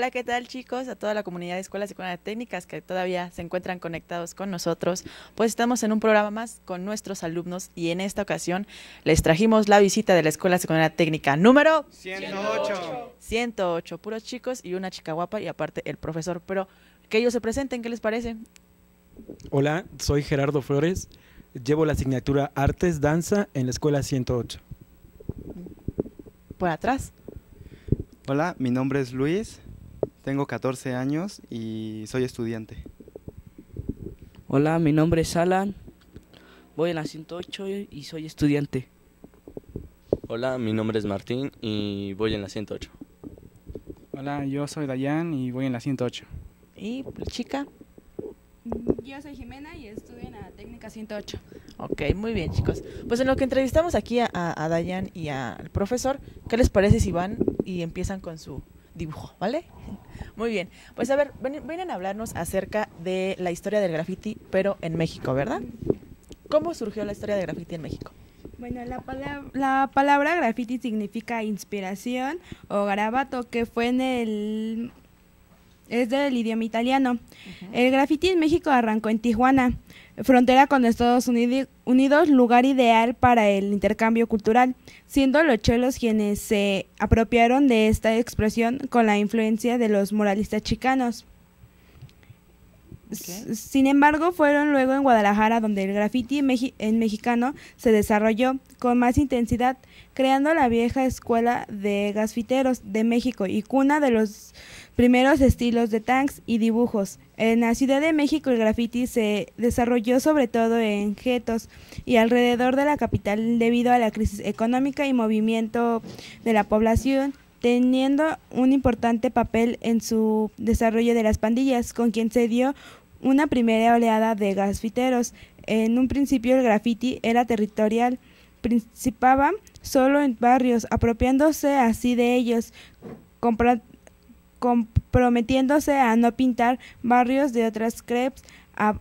Hola, ¿qué tal chicos? A toda la comunidad de escuelas y secundarias técnicas que todavía se encuentran conectados con nosotros. Pues estamos en un programa más con nuestros alumnos y en esta ocasión les trajimos la visita de la Escuela Secundaria Técnica número 108. 108, puros chicos y una chica guapa y aparte el profesor. Pero que ellos se presenten, ¿qué les parece? Hola, soy Gerardo Flores. Llevo la asignatura Artes Danza en la Escuela 108. Por atrás. Hola, mi nombre es Luis, tengo 14 años y soy estudiante. Hola, mi nombre es Alan, voy en la 108 y soy estudiante. Hola, mi nombre es Martín y voy en la 108. Hola, yo soy Dayan y voy en la 108. ¿Y chica? Yo soy Jimena y estudio en la técnica 108. Ok, muy bien chicos. Pues en lo que entrevistamos aquí a, a Dayan y al profesor, ¿qué les parece si van y empiezan con su dibujo, ¿vale? Muy bien. Pues a ver, vienen a hablarnos acerca de la historia del graffiti, pero en México, ¿verdad? ¿Cómo surgió la historia del graffiti en México? Bueno, la, palabra, la palabra graffiti significa inspiración o garabato, que fue en el... es del idioma italiano. El graffiti en México arrancó en Tijuana frontera con Estados Unidos, lugar ideal para el intercambio cultural, siendo los chelos quienes se apropiaron de esta expresión con la influencia de los moralistas chicanos. Sin embargo, fueron luego en Guadalajara donde el graffiti en mexicano se desarrolló con más intensidad, creando la vieja escuela de gasfiteros de México y cuna de los primeros estilos de tanks y dibujos. En la Ciudad de México el graffiti se desarrolló sobre todo en guetos y alrededor de la capital debido a la crisis económica y movimiento de la población teniendo un importante papel en su desarrollo de las pandillas, con quien se dio una primera oleada de gasfiteros. En un principio el graffiti era territorial, principaba solo en barrios, apropiándose así de ellos, comprometiéndose a no pintar barrios de otras crepes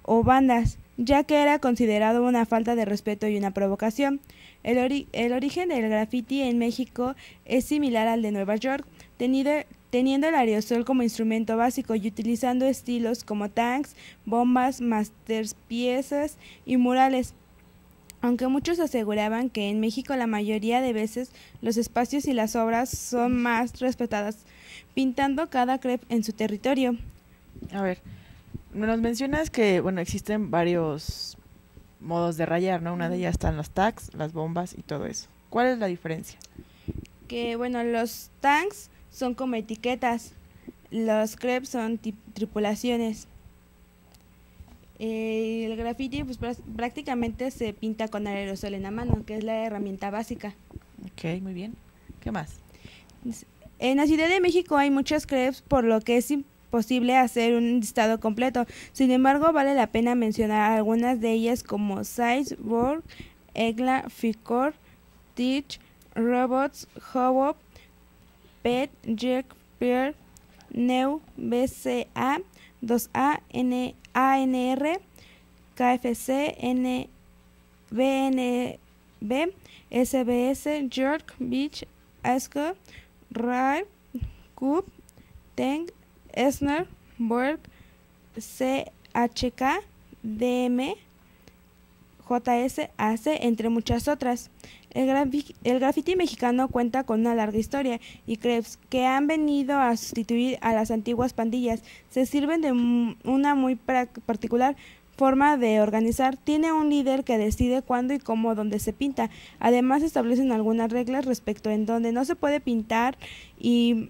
o bandas, ya que era considerado una falta de respeto y una provocación. El, origen del graffiti en México es similar al de Nueva York, teniendo el aerosol como instrumento básico y utilizando estilos como tanks, bombas, masters, piezas y murales. Aunque muchos aseguraban que en México la mayoría de veces los espacios y las obras son más respetadas, pintando cada crepe en su territorio. A ver, nos mencionas que bueno existen varios modos de rayar, ¿no? Una de ellas están los tags, las bombas y todo eso. ¿Cuál es la diferencia? Que bueno, los tanks son como etiquetas. Los crepes son tripulaciones. Eh, el graffiti pues prácticamente se pinta con aerosol en la mano, que es la herramienta básica. Ok, muy bien. ¿Qué más? En la Ciudad de México hay muchas crepes, por lo que es imposible hacer un listado completo. Sin embargo, vale la pena mencionar algunas de ellas como Sizeborg, Egla, Ficor, Teach, Robots, Hobop, PET, Jerk, Peer, Neu, BCA, 2A, N, ANR, KFC, N, BNB, SBS, Jerk, Beach, ASCO, RAI, CUB, TENG, ESNER, Borg, CHK, DM, JS, AC, entre muchas otras. El, graffiti mexicano cuenta con una larga historia y crepes que han venido a sustituir a las antiguas pandillas se sirven de una muy particular forma de organizar. Tiene un líder que decide cuándo y cómo dónde se pinta. Además establecen algunas reglas respecto en dónde no se puede pintar y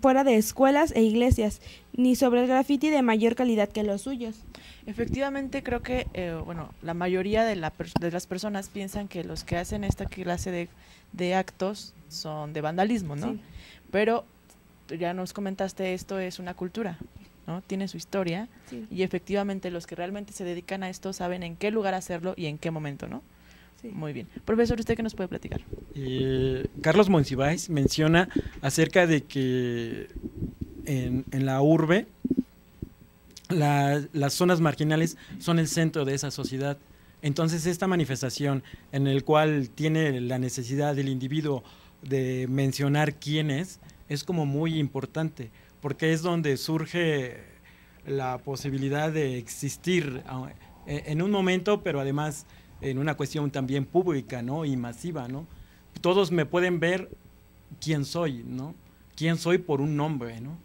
fuera de escuelas e iglesias, ni sobre el graffiti de mayor calidad que los suyos. Efectivamente, creo que, eh, bueno, la mayoría de, la de, las personas piensan que los que hacen esta clase de, de actos son de vandalismo, ¿no? Pero ya nos comentaste, esto es una cultura, ¿no? Tiene su historia y efectivamente los que realmente se dedican a esto saben en qué lugar hacerlo y en qué momento, ¿no? Muy bien. Profesor, ¿usted qué nos puede platicar? Eh, Carlos Monsiváis menciona acerca de que en, la urbe las zonas marginales son el centro de esa sociedad. Entonces esta manifestación en el cual tiene la necesidad del individuo de mencionar quién es, es como muy importante, porque es donde surge la posibilidad de existir ah, e- en un momento, pero además en una cuestión también pública, ¿no? Y masiva, ¿no? Todos me pueden ver quién soy, ¿no? Quién soy por un nombre, ¿no?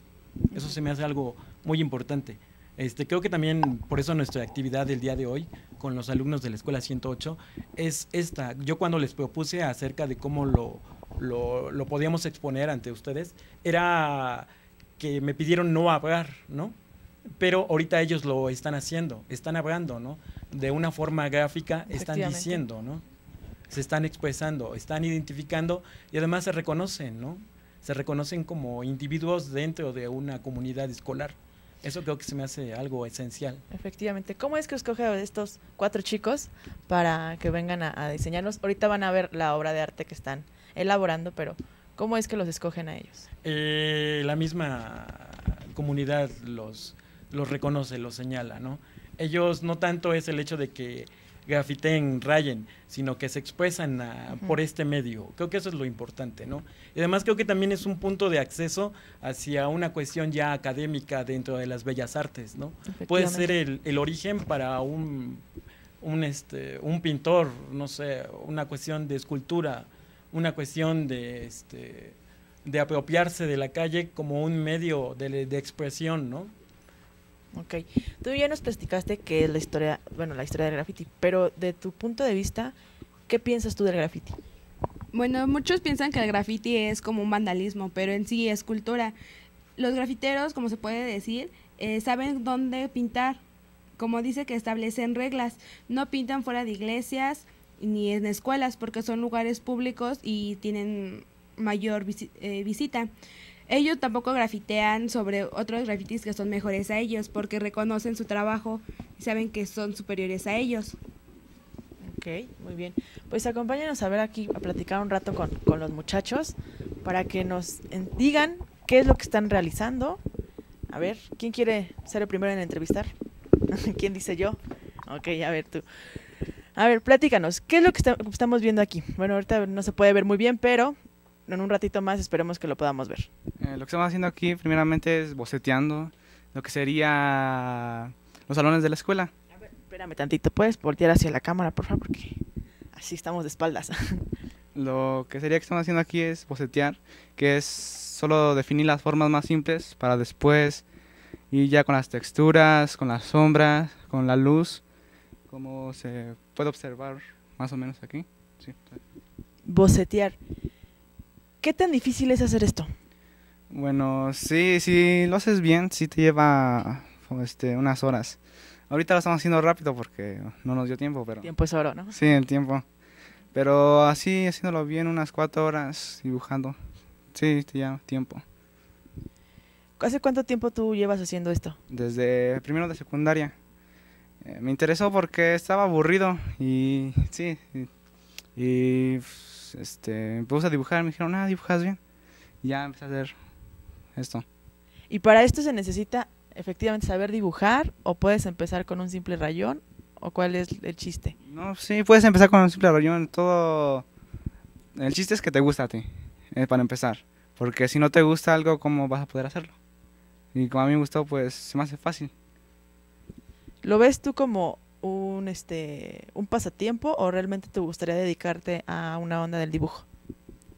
Eso se me hace algo muy importante. Este, creo que también por eso nuestra actividad del día de hoy con los alumnos de la Escuela 108 es esta. Yo cuando les propuse acerca de cómo lo, lo, lo podíamos exponer ante ustedes, era que me pidieron no hablar, ¿no? Pero ahorita ellos lo están haciendo, están hablando, ¿no? De una forma gráfica, están diciendo, ¿no? Se están expresando, están identificando y además se reconocen, ¿no? Se reconocen como individuos dentro de una comunidad escolar. Eso creo que se me hace algo esencial. Efectivamente. ¿Cómo es que escoge a estos cuatro chicos para que vengan a, a diseñarnos? Ahorita van a ver la obra de arte que están elaborando, pero ¿cómo es que los escogen a ellos? Eh, la misma comunidad los, los reconoce, los señala, ¿no? Ellos no tanto es el hecho de que grafiten, rayen, sino que se expresan por este medio. Creo que eso es lo importante, ¿no? Y además creo que también es un punto de acceso hacia una cuestión ya académica dentro de las bellas artes, ¿no? Puede ser el, el origen para un, un, este, un pintor, no sé, una cuestión de escultura, una cuestión de, este, de apropiarse de la calle como un medio de, de expresión, ¿no? Ok. Tú ya nos platicaste que es la historia, bueno, la historia del graffiti, pero de tu punto de vista, ¿qué piensas tú del graffiti? Bueno, muchos piensan que el graffiti es como un vandalismo, pero en sí es cultura. Los grafiteros, como se puede decir, eh, saben dónde pintar. Como dice que establecen reglas. No pintan fuera de iglesias ni en escuelas porque son lugares públicos y tienen mayor eh, visita. Ellos tampoco grafitean sobre otros grafitis que son mejores a ellos porque reconocen su trabajo y saben que son superiores a ellos. Ok, muy bien. Pues acompáñanos a ver aquí, a platicar un rato con, con los muchachos para que nos digan qué es lo que están realizando. A ver, ¿quién quiere ser el primero en entrevistar? ¿Quién dice yo? Ok, a ver tú. A ver, platícanos, ¿qué es lo que esta- estamos viendo aquí? Bueno, ahorita no se puede ver muy bien, pero en un ratito más esperemos que lo podamos ver. Eh, lo que estamos haciendo aquí primeramente es boceteando lo que sería los salones de la escuela. A ver, espérame tantito, ¿puedes voltear hacia la cámara, por favor? Porque así estamos de espaldas. Lo que sería que estamos haciendo aquí es bocetear, que es solo definir las formas más simples para después ir ya con las texturas, con las sombras, con la luz, como se puede observar más o menos aquí. Sí. Bocetear. ¿Qué tan difícil es hacer esto? Bueno, sí, si lo haces bien, sí te lleva este, unas horas. Ahorita lo estamos haciendo rápido porque no nos dio tiempo, pero... Tiempo es oro, ¿no? Sí, el tiempo. Pero así, haciéndolo bien, unas cuatro horas dibujando. Sí, te lleva tiempo. ¿Hace cuánto tiempo tú llevas haciendo esto? Desde primero de secundaria. Eh, me interesó porque estaba aburrido y sí. Y, y, pues, este, me a dibujar. Me dijeron, ah, dibujas bien. Y ya empecé a hacer esto. Y para esto se necesita efectivamente saber dibujar o puedes empezar con un simple rayón o cuál es el chiste. No, sí, puedes empezar con un simple rayón. Todo. El chiste es que te gusta a ti, eh, para empezar. Porque si no te gusta algo, ¿cómo vas a poder hacerlo? Y como a mí me gustó, pues se me hace fácil. ¿Lo ves tú como un este un pasatiempo o realmente te gustaría dedicarte a una onda del dibujo?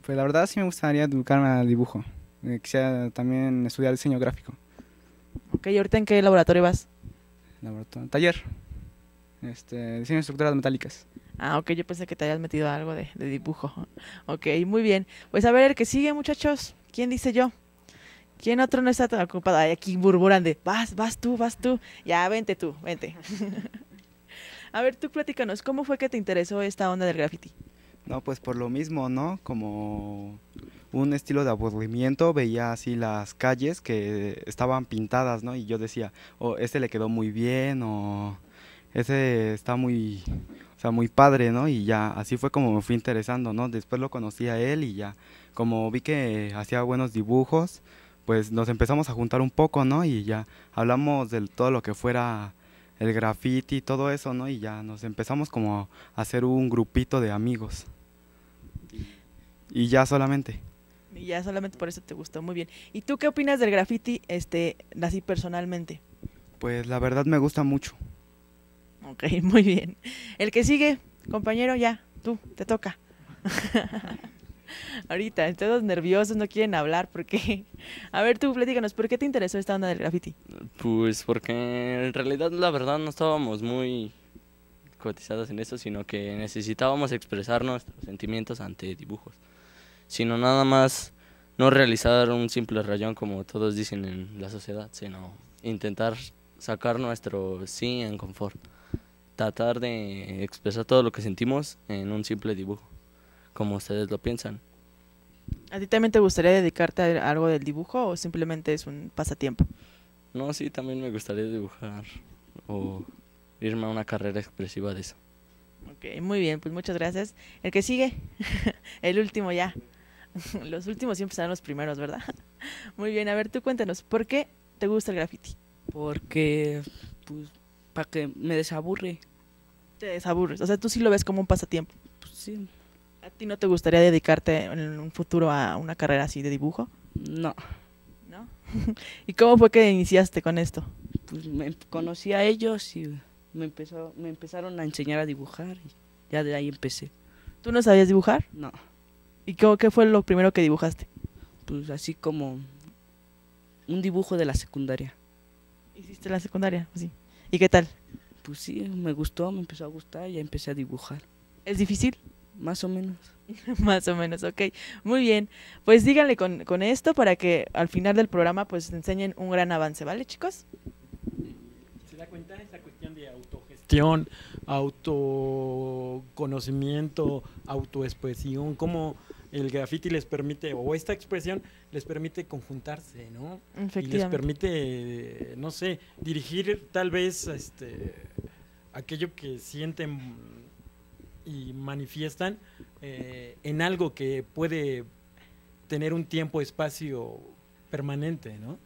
Pues la verdad sí me gustaría educarme al dibujo. Eh, quisiera también estudiar diseño gráfico. Ok, ¿y ahorita en qué laboratorio vas? Laboratorio- Taller. Este, diseño de estructuras metálicas. Ah, ok, yo pensé que te habías metido a algo de, de dibujo. Ok, muy bien. Pues a ver el que sigue, muchachos. ¿Quién dice yo? ¿Quién otro no está tan ocupado? Ay, aquí burburan de, vas, vas tú, vas tú. Ya, vente tú, vente. a ver, tú platícanos, ¿cómo fue que te interesó esta onda del graffiti? No, pues por lo mismo, ¿no? Como un estilo de aburrimiento, veía así las calles que estaban pintadas, ¿no? Y yo decía, o este le quedó muy bien, o ese está muy, o sea, muy padre, ¿no? Y ya, así fue como me fui interesando, ¿no? Después lo conocí a él y ya, como vi que hacía buenos dibujos, pues nos empezamos a juntar un poco, ¿no? Y ya hablamos de todo lo que fuera el graffiti y todo eso, ¿no? Y ya nos empezamos como a hacer un grupito de amigos. Y ya solamente. Y ya solamente por eso te gustó, muy bien. ¿Y tú qué opinas del graffiti, este, así personalmente? Pues la verdad me gusta mucho. Ok, muy bien. El que sigue, compañero, ya, tú, te toca. Ahorita, todos nerviosos, no quieren hablar, porque... A ver, tú, platícanos, ¿por qué te interesó esta onda del graffiti? Pues porque en realidad la verdad no estábamos muy cotizados en eso, sino que necesitábamos expresar nuestros sentimientos ante dibujos. Sino nada más no realizar un simple rayón como todos dicen en la sociedad, sino intentar sacar nuestro sí en confort. Tratar de expresar todo lo que sentimos en un simple dibujo, como ustedes lo piensan. ¿A ti también te gustaría dedicarte a algo del dibujo o simplemente es un pasatiempo? No, sí, también me gustaría dibujar o irme a una carrera expresiva de eso. Ok, muy bien, pues muchas gracias. El que sigue, el último ya. Los últimos siempre serán los primeros, ¿verdad? Muy bien, a ver, tú cuéntanos, ¿por qué te gusta el graffiti? Porque, pues, para que me desaburre. Te desaburres, o sea, tú sí lo ves como un pasatiempo. Pues sí, ¿A ti no te gustaría dedicarte en un futuro a una carrera así de dibujo? no. ¿No? ¿Y cómo fue que iniciaste con esto? Pues me conocí a ellos y me, empezó, me empezaron a enseñar a dibujar y ya de ahí empecé. ¿Tú no sabías dibujar? No, ¿Y cómo, qué fue lo primero que dibujaste? pues así como un dibujo de la secundaria. ¿Hiciste la secundaria? Sí. ¿Y qué tal? Pues sí, me gustó, me empezó a gustar y ya empecé a dibujar. ¿Es difícil? Más o menos. Más o menos, ok. Muy bien. Pues díganle con, con esto para que al final del programa pues enseñen un gran avance, ¿vale, chicos? ¿Se da cuenta? Esa cuestión de autogestión, autoconocimiento, autoexpresión, cómo el graffiti les permite, o esta expresión les permite conjuntarse, ¿no? Y les permite, no sé, dirigir tal vez este, aquello que sienten y manifiestan eh, en algo que puede tener un tiempo, espacio permanente, ¿no?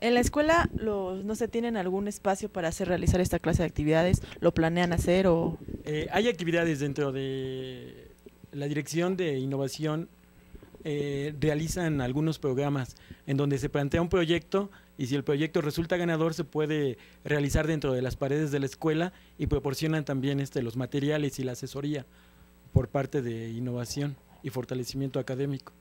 En la escuela, los, no sé, ¿tienen algún espacio para hacer realizar esta clase de actividades? ¿Lo planean hacer o...? Eh, hay actividades dentro de la Dirección de Innovación, eh, realizan algunos programas en donde se plantea un proyecto y si el proyecto resulta ganador se puede realizar dentro de las paredes de la escuela y proporcionan también este, los materiales y la asesoría por parte de innovación y fortalecimiento académico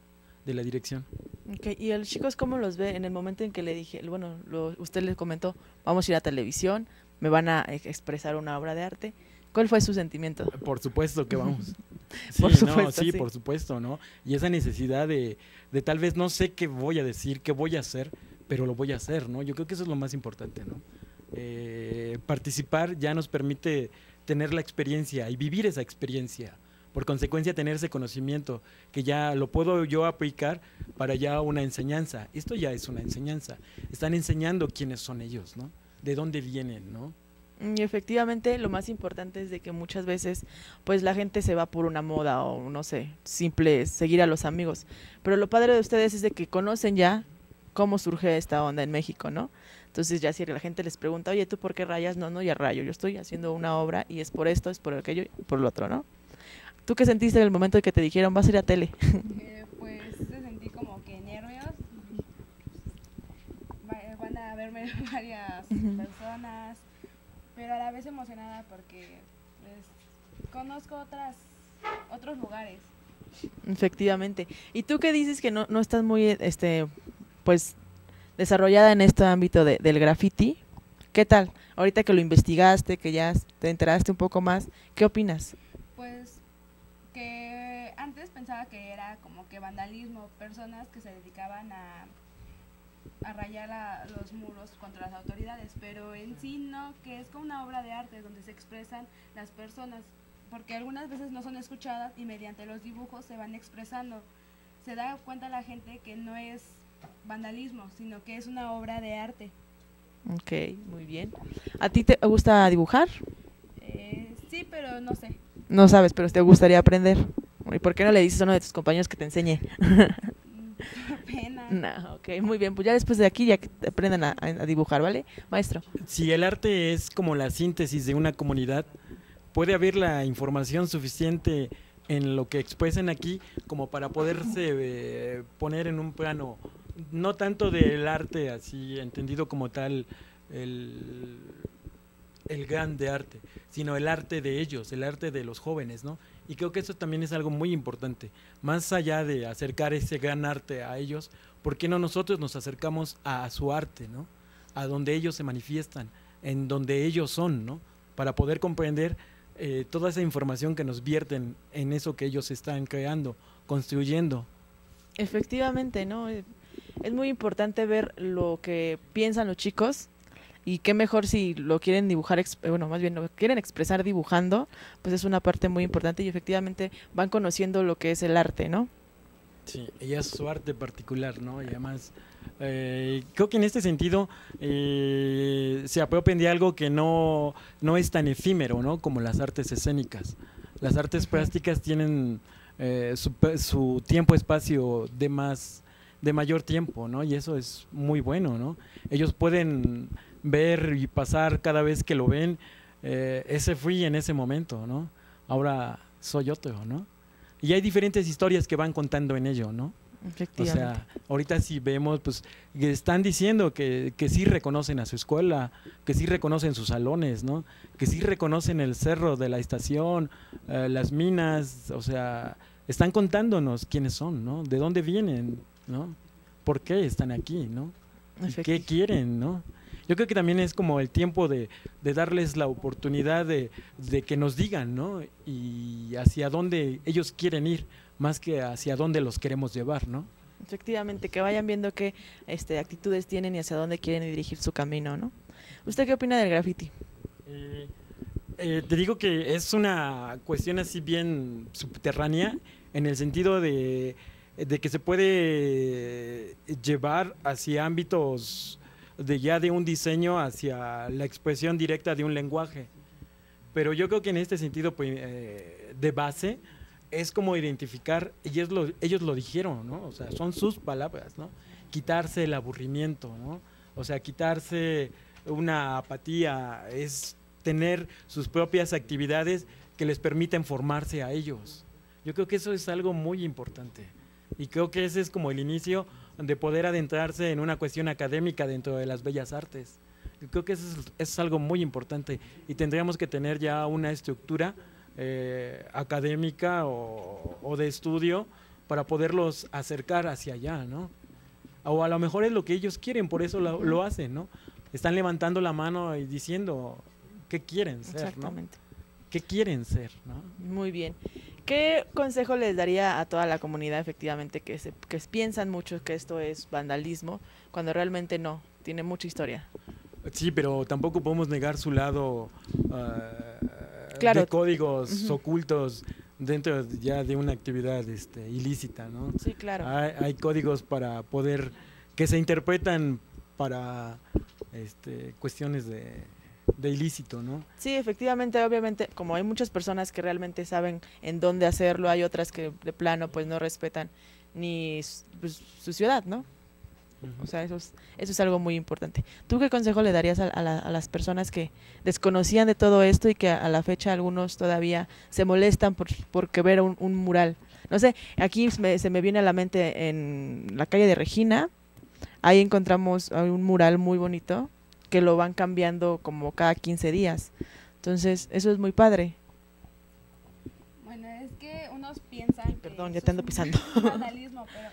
de la dirección. Ok, ¿Y a los chicos cómo los ve en el momento en que le dije, bueno, lo- usted les comentó, vamos a ir a televisión, me van a ex- expresar una obra de arte? ¿Cuál fue su sentimiento? Por supuesto que vamos. Sí, Por no, supuesto, sí, sí. por supuesto, ¿no? Y esa necesidad de, de tal vez no sé qué voy a decir, qué voy a hacer, pero lo voy a hacer, ¿no? Yo creo que eso es lo más importante, ¿no? Eh, participar ya nos permite tener la experiencia y vivir esa experiencia. Por consecuencia, tener ese conocimiento que ya lo puedo yo aplicar para ya una enseñanza. Esto ya es una enseñanza. Están enseñando quiénes son ellos, ¿no? De dónde vienen, ¿no? Y efectivamente, lo más importante es de que muchas veces, pues la gente se va por una moda o no sé, simple seguir a los amigos. Pero lo padre de ustedes es de que conocen ya cómo surge esta onda en México, ¿no? Entonces ya si la gente les pregunta, oye, ¿tú por qué rayas? No, no, ya rayo, yo estoy haciendo una obra y es por esto, es por aquello y por lo otro, ¿no? ¿Tú qué sentiste en el momento de que te dijeron, vas a ir a tele? Eh, pues se sentí como que nervios. Va- Van a verme varias personas, pero a la vez emocionada porque pues, conozco otras otros lugares. Efectivamente. ¿Y tú qué dices que no, no estás muy, este, pues, desarrollada en este ámbito de- del graffiti? ¿Qué tal? Ahorita que lo investigaste, que ya te enteraste un poco más, ¿qué opinas? Pues que antes pensaba que era como que vandalismo, personas que se dedicaban a, a rayar la- los muros contra las autoridades, pero en sí no, que es como una obra de arte donde se expresan las personas, porque algunas veces no son escuchadas y mediante los dibujos se van expresando. Se da cuenta la gente que no es vandalismo, sino que es una obra de arte. Ok, muy bien. ¿A ti te gusta dibujar? Eh, sí, pero no sé. No sabes, pero te gustaría aprender. ¿Y por qué no le dices a uno de tus compañeros que te enseñe? Pena. no, ok, muy bien. Pues ya después de aquí ya aprendan a, a dibujar, ¿vale? Maestro. Si el arte es como la síntesis de una comunidad, puede haber la información suficiente en lo que expresan aquí como para poderse eh, poner en un plano no tanto del arte así entendido como tal el, el grande arte, sino el arte de ellos, el arte de los jóvenes, ¿no? Y creo que eso también es algo muy importante. Más allá de acercar ese gran arte a ellos, ¿por qué no nosotros nos acercamos a su arte, ¿no? A donde ellos se manifiestan, en donde ellos son, ¿no? Para poder comprender eh, toda esa información que nos vierten en eso que ellos están creando, construyendo. Efectivamente, ¿no? Es muy importante ver lo que piensan los chicos y qué mejor si lo quieren dibujar, eh, bueno, más bien lo quieren expresar dibujando, pues es una parte muy importante y efectivamente van conociendo lo que es el arte, ¿no? Sí, ella es su arte particular, ¿no? Y además, eh, creo que en este sentido eh, se apropian de algo que no, no es tan efímero, ¿no? Como las artes escénicas. Las artes plásticas tienen eh, su, su tiempo-espacio de más de mayor tiempo, ¿no? Y eso es muy bueno, ¿no? Ellos pueden ver y pasar cada vez que lo ven, eh, ese fui en ese momento, ¿no? Ahora soy otro, ¿no? Y hay diferentes historias que van contando en ello, ¿no? O sea, ahorita si vemos, pues, que están diciendo que, que sí reconocen a su escuela, que sí reconocen sus salones, ¿no? Que sí reconocen el cerro de la estación, eh, las minas, o sea, están contándonos quiénes son, ¿no? De dónde vienen, ¿no? ¿Por qué están aquí, ¿no? ¿Y Efecti- qué quieren, no? Yo creo que también es como el tiempo de, de darles la oportunidad de, de que nos digan, ¿no? Y hacia dónde ellos quieren ir, más que hacia dónde los queremos llevar, ¿no? Efectivamente, que vayan viendo qué este, actitudes tienen y hacia dónde quieren dirigir su camino, ¿no? ¿Usted qué opina del graffiti? Eh, eh, te digo que es una cuestión así bien subterránea en el sentido de, de que se puede llevar hacia ámbitos de ya de un diseño hacia la expresión directa de un lenguaje. Pero yo creo que en este sentido pues, eh, de base es como identificar, ellos lo, ellos lo dijeron, ¿no? O sea, son sus palabras, ¿no? Quitarse el aburrimiento, ¿no? O sea, quitarse una apatía, es tener sus propias actividades que les permiten formarse a ellos. Yo creo que eso es algo muy importante. Y creo que ese es como el inicio de poder adentrarse en una cuestión académica dentro de las bellas artes. Yo creo que eso es, eso es algo muy importante y tendríamos que tener ya una estructura eh, académica o, o de estudio para poderlos acercar hacia allá, ¿no? O a lo mejor es lo que ellos quieren, por eso lo, lo hacen, ¿no? Están levantando la mano y diciendo qué quieren ser, ¿no? Exactamente. ¿Qué quieren ser, no? Muy bien. ¿Qué consejo les daría a toda la comunidad, efectivamente, que, se, que piensan mucho que esto es vandalismo, cuando realmente no, tiene mucha historia? Sí, pero tampoco podemos negar su lado Claro. de códigos ocultos dentro de- ya de una actividad este, ilícita, ¿no? Sí, claro. Hay, hay códigos para poder que se interpretan para este, cuestiones de, de ilícito, ¿no? Sí, efectivamente, obviamente, como hay muchas personas que realmente saben en dónde hacerlo, hay otras que de plano pues no respetan ni pues, su ciudad, ¿no? O sea, eso es, eso es algo muy importante. ¿Tú qué consejo le darías a, a la- a las personas que desconocían de todo esto y que a, a la fecha algunos todavía se molestan por porque ver un, un mural? No sé, aquí me- se me viene a la mente en la calle de Regina, ahí encontramos un mural muy bonito que lo van cambiando como cada 15 días. Entonces, eso es muy padre. Bueno, es que unos piensan. Perdón, ya te ando pisando. Vandalismo, pero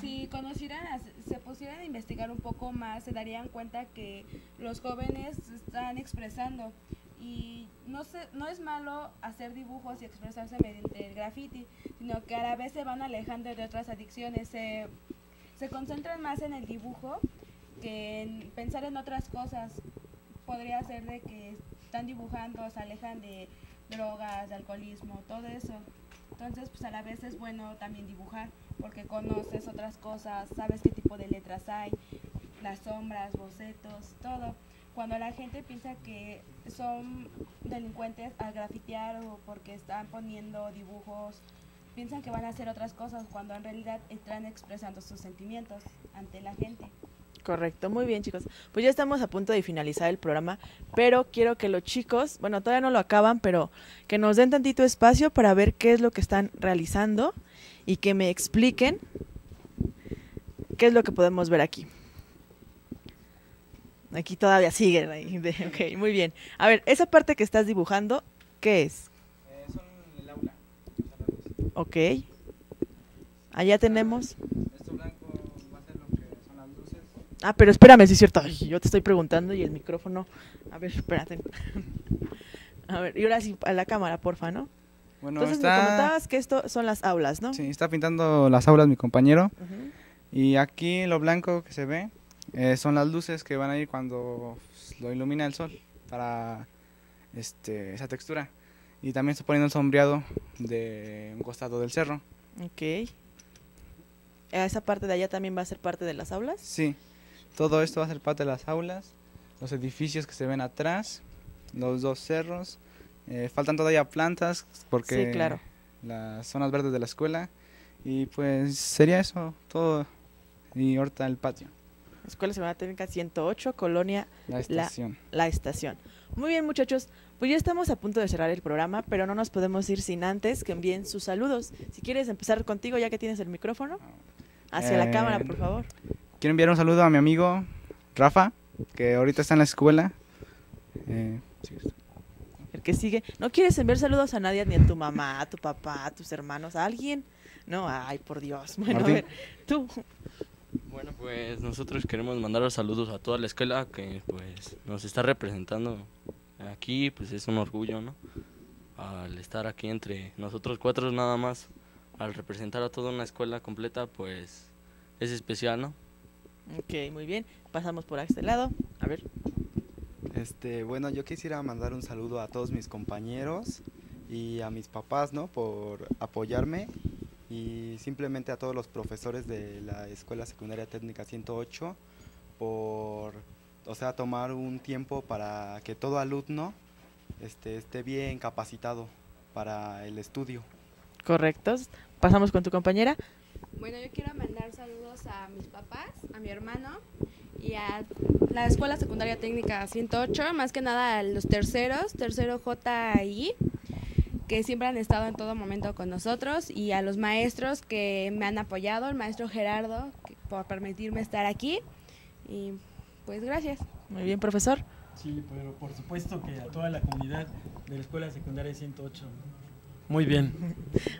si conocieran, a- se pusieran a investigar un poco más, se darían cuenta que los jóvenes están expresando. Y no, se, no es malo hacer dibujos y expresarse mediante el graffiti, sino que a la vez se van alejando de otras adicciones. Se, se concentran más en el dibujo que en pensar en otras cosas. Podría ser de que están dibujando, se alejan de drogas, de alcoholismo, todo eso. Entonces, pues a la vez es bueno también dibujar, porque conoces otras cosas, sabes qué tipo de letras hay, las sombras, bocetos, todo. Cuando la gente piensa que son delincuentes al grafitear o porque están poniendo dibujos, piensan que van a hacer otras cosas, cuando en realidad están expresando sus sentimientos ante la gente. Correcto, muy bien chicos. Pues ya estamos a punto de finalizar el programa, pero quiero que los chicos, bueno, todavía no lo acaban, pero que nos den tantito espacio para ver qué es lo que están realizando y que me expliquen qué es lo que podemos ver aquí. Aquí todavía siguen ahí. ok, muy bien. A ver, esa parte que estás dibujando, ¿qué es? son el aula. Ok. Allá tenemos. Esto blanco va a ser lo que son las luces. Ah, pero espérame, sí es cierto. Ay, yo te estoy preguntando y el micrófono. A ver, espérate. A ver, y ahora sí, a la cámara, porfa, ¿no? Bueno, Entonces me comentabas que esto son las aulas, ¿no? sí, está pintando las aulas mi compañero. Y aquí lo blanco que se ve eh, son las luces que van a ir cuando lo ilumina el sol para este, esa textura. Y también está poniendo un sombreado de un costado del cerro. Ok. ¿Esa parte de allá también va a ser parte de las aulas? Sí, todo esto va a ser parte de las aulas, los edificios que se ven atrás, los dos cerros. eh, faltan todavía plantas porque Sí, claro. las zonas verdes de la escuela. Y pues sería eso, todo. Y ahorita el patio, Escuela Semana Técnica 108, Colonia la estación. La Estación. Muy bien, muchachos. Pues ya estamos a punto de cerrar el programa, pero no nos podemos ir sin antes que envíen sus saludos. Si quieres empezar contigo, ya que tienes el micrófono. Hacia la Eh, cámara, por favor. Quiero enviar un saludo a mi amigo Rafa, que ahorita está en la escuela. Eh, El que sigue. ¿No quieres enviar saludos a nadie, ni a tu mamá, a tu papá, a tus hermanos, a alguien? No, ay, por Dios. Bueno, a ver, tú. Bueno, pues nosotros queremos mandar los saludos a toda la escuela que pues nos está representando aquí, pues es un orgullo, ¿no? Al estar aquí entre nosotros cuatro nada más, al representar a toda una escuela completa, pues es especial, ¿no? Ok, muy bien. Pasamos por este lado. A ver. Este, bueno, yo quisiera mandar un saludo a todos mis compañeros y a mis papás, ¿no? Por apoyarme y simplemente a todos los profesores de la Escuela Secundaria Técnica 108 por, o sea, tomar un tiempo para que todo alumno este, esté bien capacitado para el estudio. Correctos. Pasamos con tu compañera. Bueno, yo quiero mandar saludos a mis papás, a mi hermano y a la Escuela Secundaria Técnica 108, más que nada a los terceros, tercero J y que siempre han estado en todo momento con nosotros y a los maestros que me han apoyado, el maestro Gerardo, que- por permitirme estar aquí y pues gracias. Muy bien, profesor. Sí, pero por supuesto que a toda la comunidad de la Escuela Secundaria 108. Muy bien.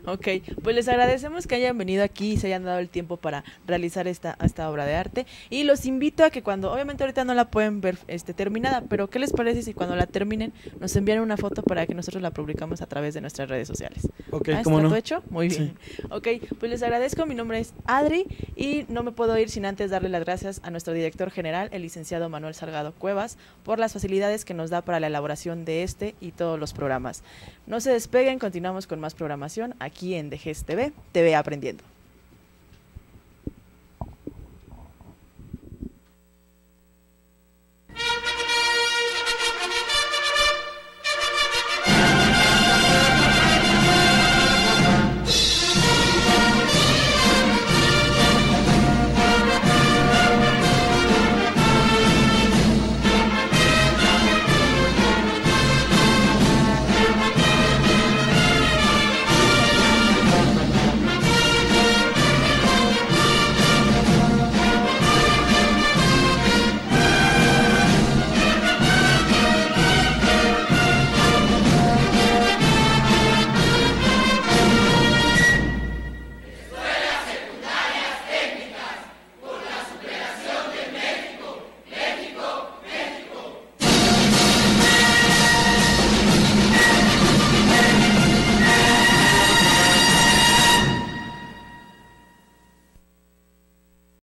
Ok, pues les agradecemos que hayan venido aquí y se hayan dado el tiempo para realizar esta, esta obra de arte. Y los invito a que cuando, obviamente ahorita no la pueden ver este, terminada, pero ¿qué les parece si cuando la terminen nos envían una foto para que nosotros la publicamos a través de nuestras redes sociales? Ok, ¿Ah, ¿cómo ¿Está no? todo hecho? Muy bien. Ok, pues les agradezco. Mi nombre es Adri y no me puedo ir sin antes darle las gracias a nuestro director general, el licenciado Manuel Salgado Cuevas, por las facilidades que nos da para la elaboración de este y todos los programas. No se despeguen, continuamos con más programación aquí en DGES TV, TV Aprendiendo.